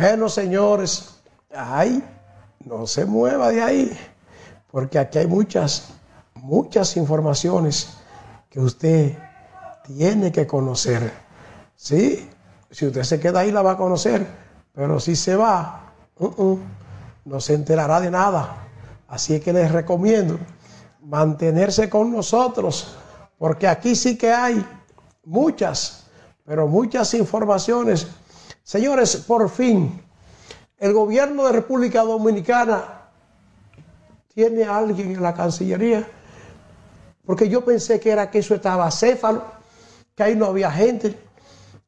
Bueno, señores, ay, no se mueva de ahí, porque aquí hay muchas, muchas informaciones que usted tiene que conocer. ¿Sí? Si usted se queda ahí, la va a conocer, pero si se va, uh-uh, no se enterará de nada. Así es que les recomiendo mantenerse con nosotros, porque aquí sí que hay muchas, pero muchas informaciones. Señores, por fin, el gobierno de República Dominicana tiene a alguien en la Cancillería, porque yo pensé que era que eso estaba céfalo, que ahí no había gente,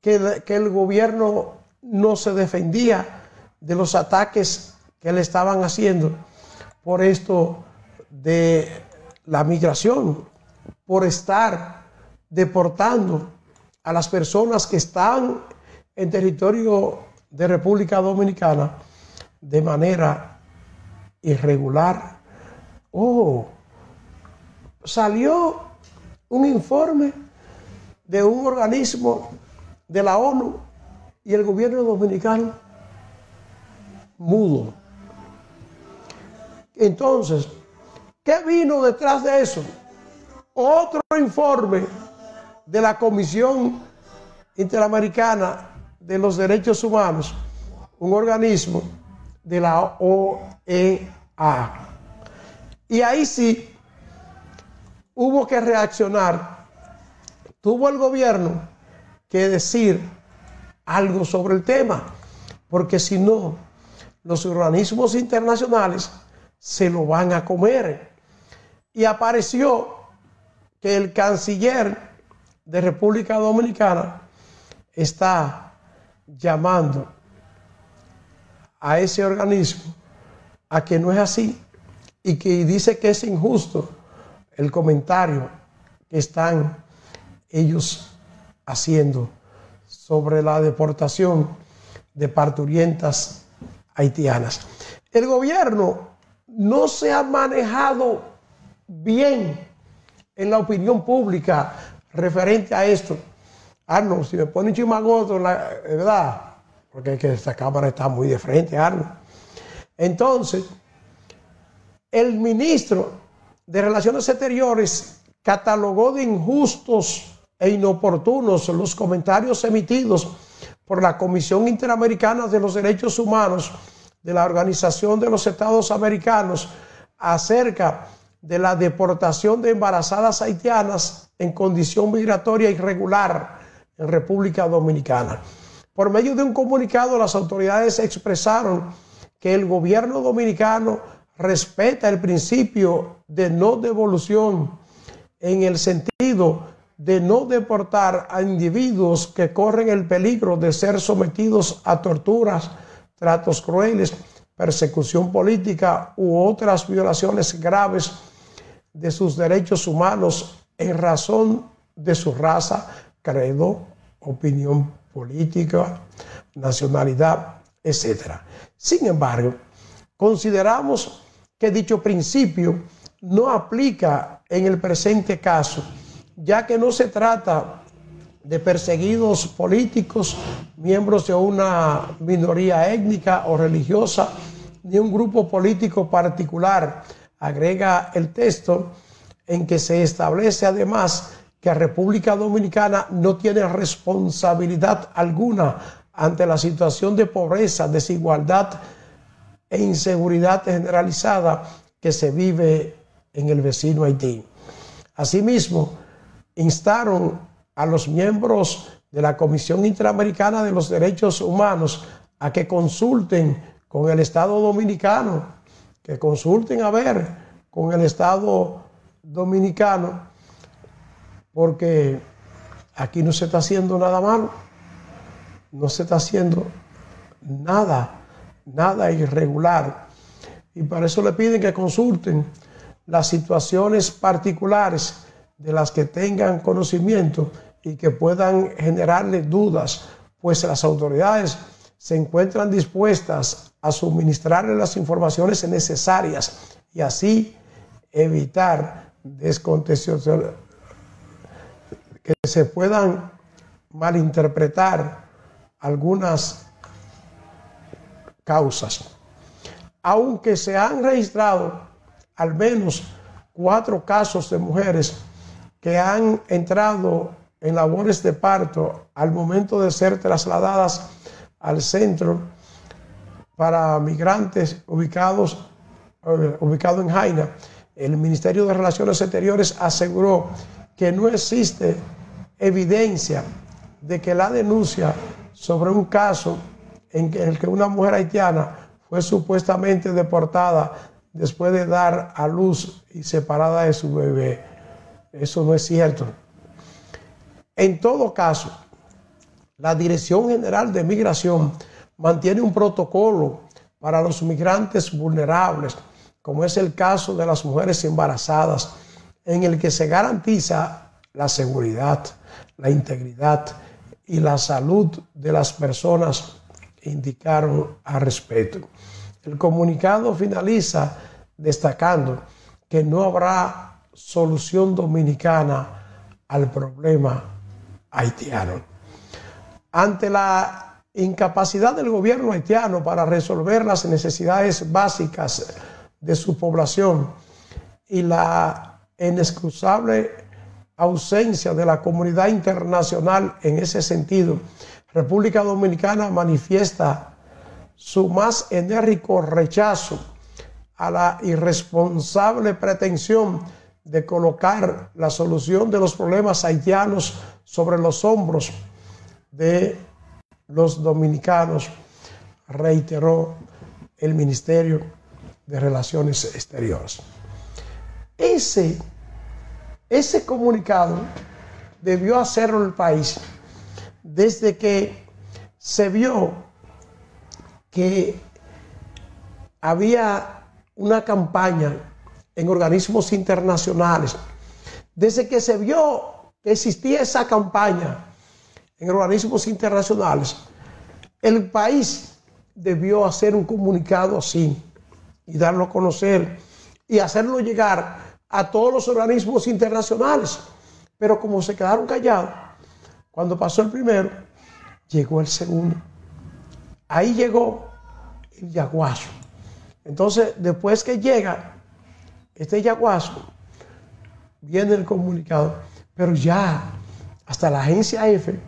que, que el gobierno no se defendía de los ataques que le estaban haciendo por esto de la migración, por estar deportando a las personas que están en territorio de República Dominicana de manera irregular. Oh, salió un informe de un organismo de la ONU y el gobierno dominicano mudo. Entonces, ¿qué vino detrás de eso? Otro informe de la Comisión Interamericana de los Derechos Humanos, un organismo de la OEA. Y ahí sí hubo que reaccionar. Tuvo el gobierno que decir algo sobre el tema, porque si no, los organismos internacionales se lo van a comer. Y apareció que el canciller de República Dominicana está llamando a ese organismo a que no es así y que dice que es injusto el comentario que están ellos haciendo sobre la deportación de parturientas haitianas. El gobierno no se ha manejado bien en la opinión pública referente a esto. Arno, si me ponen chimagoto, la verdad, porque es que esta cámara está muy de frente, Arno. Entonces, el ministro de Relaciones Exteriores catalogó de injustos e inoportunos los comentarios emitidos por la Comisión Interamericana de los Derechos Humanos de la Organización de los Estados Americanos acerca de la deportación de embarazadas haitianas en condición migratoria irregular en República Dominicana. Por medio de un comunicado, las autoridades expresaron que el gobierno dominicano respeta el principio de no devolución en el sentido de no deportar a individuos que corren el peligro de ser sometidos a torturas, tratos crueles, persecución política u otras violaciones graves de sus derechos humanos en razón de su raza, credo, opinión política, nacionalidad, etc. Sin embargo, consideramos que dicho principio no aplica en el presente caso, ya que no se trata de perseguidos políticos, miembros de una minoría étnica o religiosa, ni un grupo político particular, agrega el texto en que se establece además que República Dominicana no tiene responsabilidad alguna ante la situación de pobreza, desigualdad e inseguridad generalizada que se vive en el vecino Haití. Asimismo, instaron a los miembros de la Comisión Interamericana de los Derechos Humanos a que consulten con el Estado Dominicano que consulten a ver con el Estado dominicano, porque aquí no se está haciendo nada malo, no se está haciendo nada, nada irregular. Y para eso le piden que consulten las situaciones particulares de las que tengan conocimiento y que puedan generarle dudas, pues las autoridades se encuentran dispuestas a suministrarle las informaciones necesarias y así evitar descontencios que se puedan malinterpretar algunas causas. Aunque se han registrado al menos cuatro casos de mujeres que han entrado en labores de parto al momento de ser trasladadas al centro para migrantes ubicados eh, ubicado en Jaina, el Ministerio de Relaciones Exteriores aseguró que no existe evidencia de que la denuncia sobre un caso en el que una mujer haitiana fue supuestamente deportada después de dar a luz y separada de su bebé. Eso no es cierto. En todo caso, la Dirección General de Migración mantiene un protocolo para los migrantes vulnerables, como es el caso de las mujeres embarazadas, en el que se garantiza la seguridad, la integridad y la salud de las personas indicaron al respeto. El comunicado finaliza destacando que no habrá solución dominicana al problema haitiano. Ante la incapacidad del gobierno haitiano para resolver las necesidades básicas de su población y la inexcusable ausencia de la comunidad internacional en ese sentido, República Dominicana manifiesta su más enérgico rechazo a la irresponsable pretensión de colocar la solución de los problemas haitianos sobre los hombros de los dominicanos, reiteró el Ministerio de Relaciones Exteriores. Ese, ese comunicado debió hacerlo el país desde que se vio que había una campaña en organismos internacionales, desde que se vio que existía esa campaña en organismos internacionales, el país debió hacer un comunicado así y darlo a conocer y hacerlo llegar a todos los organismos internacionales. Pero como se quedaron callados, cuando pasó el primero, llegó el segundo. Ahí llegó el yaguazo. Entonces, después que llega este yaguazo, viene el comunicado, pero ya hasta la agencia F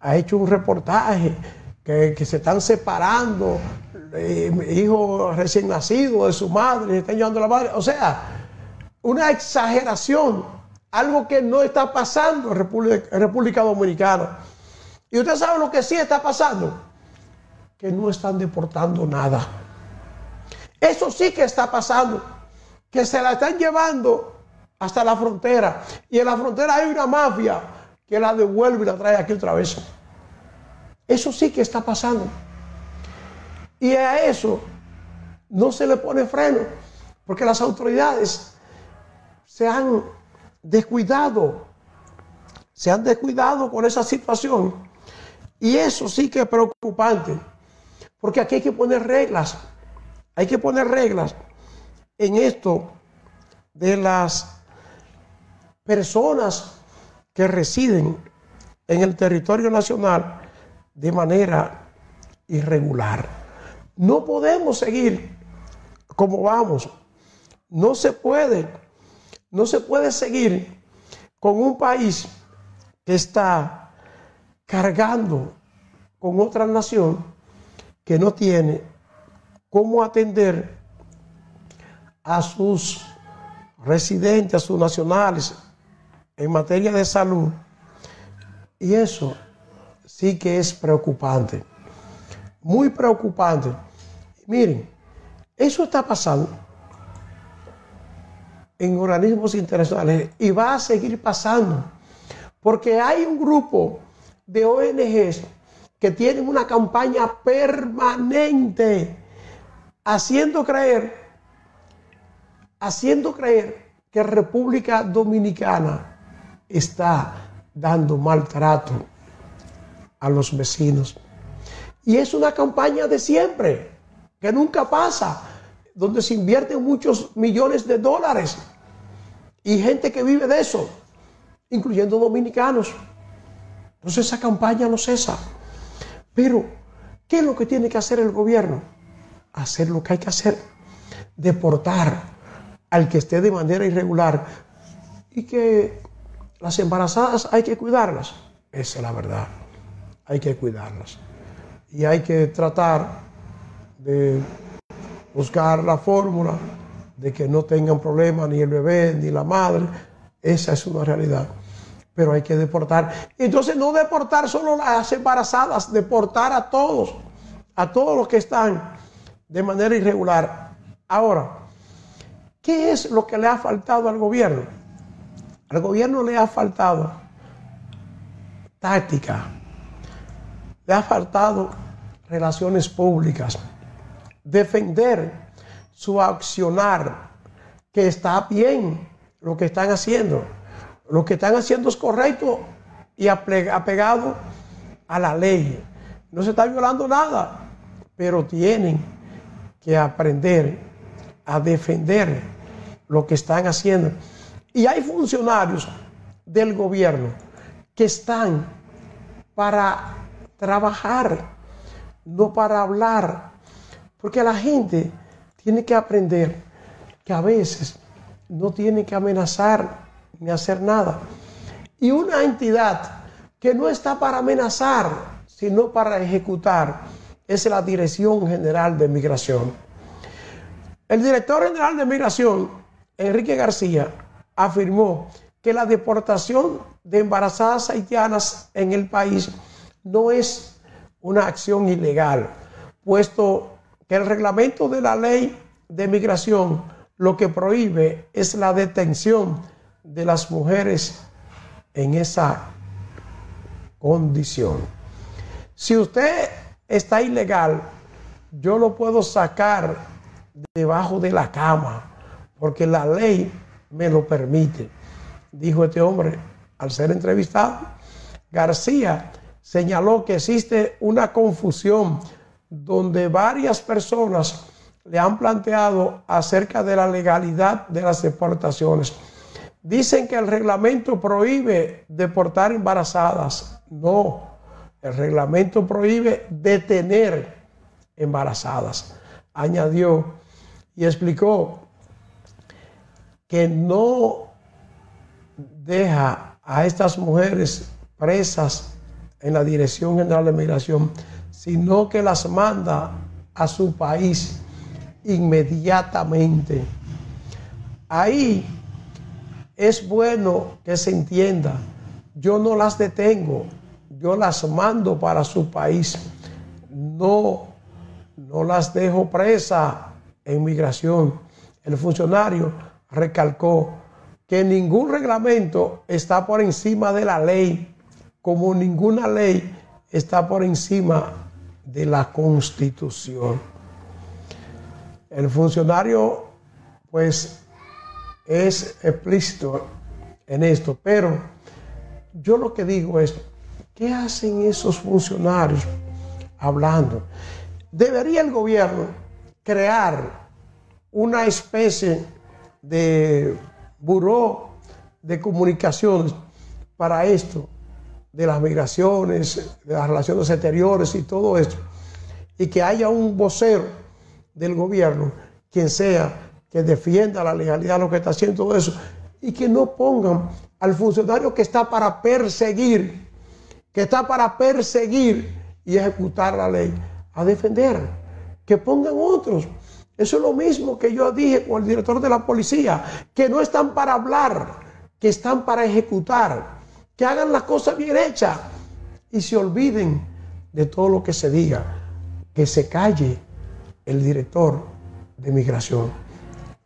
ha hecho un reportaje que, se están separando, eh, hijo recién nacido de su madre, se están llevando la madre. O sea, una exageración, algo que no está pasando en República, Dominicana. Y usted sabe lo que sí está pasando, que no están deportando nada. Eso sí que está pasando, que se la están llevando hasta la frontera. Y en la frontera hay una mafia que la devuelve y la trae aquí otra vez. Eso sí que está pasando. Y a eso no se le pone freno, porque las autoridades se han descuidado, se han descuidado con esa situación. Y eso sí que es preocupante, porque aquí hay que poner reglas, hay que poner reglas en esto de las personas que residen en el territorio nacional de manera irregular. No podemos seguir como vamos. No se puede, no se puede seguir con un país que está cargando con otra nación que no tiene cómo atender a sus residentes, a sus nacionales en materia de salud. Y eso sí que es preocupante. Muy preocupante. Miren, eso está pasando en organismos internacionales y va a seguir pasando. Porque hay un grupo de ONGs que tienen una campaña permanente haciendo creer, haciendo creer que República Dominicana está dando maltrato a los vecinos. Y es una campaña de siempre, que nunca pasa, donde se invierten muchos millones de dólares y gente que vive de eso, incluyendo dominicanos. Entonces esa campaña no cesa. Pero, ¿qué es lo que tiene que hacer el gobierno? hacer lo que hay que hacer, deportar al que esté de manera irregular y que las embarazadas hay que cuidarlas. Esa es la verdad, hay que cuidarlas. Y hay que tratar de buscar la fórmula de que no tengan problemas ni el bebé ni la madre. Esa es una realidad. Pero hay que deportar. Entonces no deportar solo las embarazadas, deportar a todos, a todos los que están de manera irregular. Ahora, ¿qué es lo que le ha faltado al gobierno? Al gobierno le ha faltado táctica, le ha faltado relaciones públicas, defender su accionar, que está bien lo que están haciendo. Lo que están haciendo es correcto y apegado a la ley. No se está violando nada, pero tienen que aprender a defender lo que están haciendo. Y hay funcionarios del gobierno que están para trabajar, no para hablar. Porque la gente tiene que aprender que a veces no tiene que amenazar ni hacer nada. Y una entidad que no está para amenazar, sino para ejecutar, es la Dirección General de Migración. El director general de Migración, Enrique García, afirmó que la deportación de embarazadas haitianas en el país no es una acción ilegal, puesto que el reglamento de la ley de migración lo que prohíbe es la detención de las mujeres en esa condición. Si usted está ilegal, yo lo puedo sacar debajo de la cama, porque la ley me lo permite, dijo este hombre al ser entrevistado. García señaló que existe una confusión donde varias personas le han planteado acerca de la legalidad de las deportaciones. Dicen que el reglamento prohíbe deportar embarazadas. No, el reglamento prohíbe detener embarazadas. Añadió y explicó que no deja a estas mujeres presas en la Dirección General de Migración, sino que las manda a su país inmediatamente. Ahí es bueno que se entienda, yo no las detengo, yo las mando para su país. No, no las dejo presa en migración. El funcionario recalcó que ningún reglamento está por encima de la ley, como ninguna ley está por encima de la constitución. El funcionario, pues, es explícito en esto, pero yo lo que digo es, ¿qué hacen esos funcionarios hablando? Debería el gobierno crear una especie de buró de comunicaciones para esto, de las migraciones, de las relaciones exteriores y todo esto, y que haya un vocero del gobierno, quien sea, que defienda la legalidad, lo que está haciendo todo eso, y que no pongan al funcionario que está para perseguir, que está para perseguir y ejecutar la ley, a defender, que pongan otros. Eso es lo mismo que yo dije con el director de la policía, que no están para hablar, que están para ejecutar, que hagan las cosas bien hechas y se olviden de todo lo que se diga, que se calle el director de migración.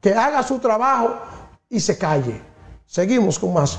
Que haga su trabajo y se calle. Seguimos con más.